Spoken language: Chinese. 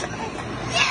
你是不是